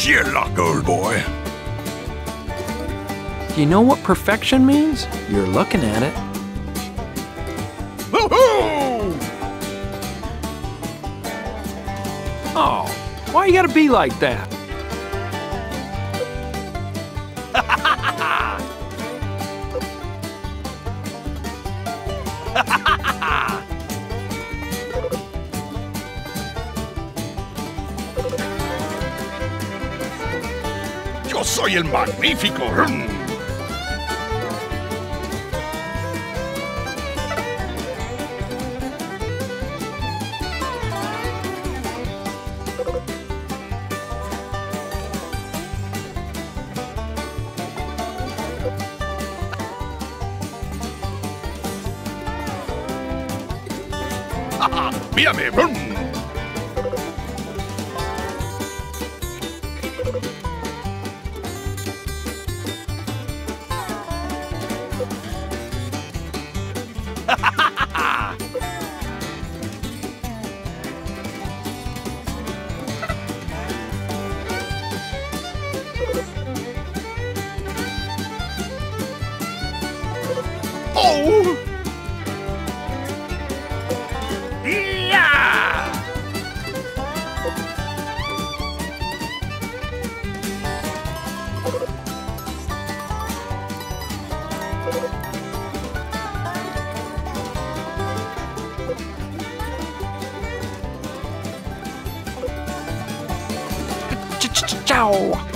Sheer luck, old boy. You know what perfection means? You're looking at it. Woohoo! Oh, why you gotta be like that? Soy el magnífico. Mírame. Oh! Yeah! Ch-ch-chow!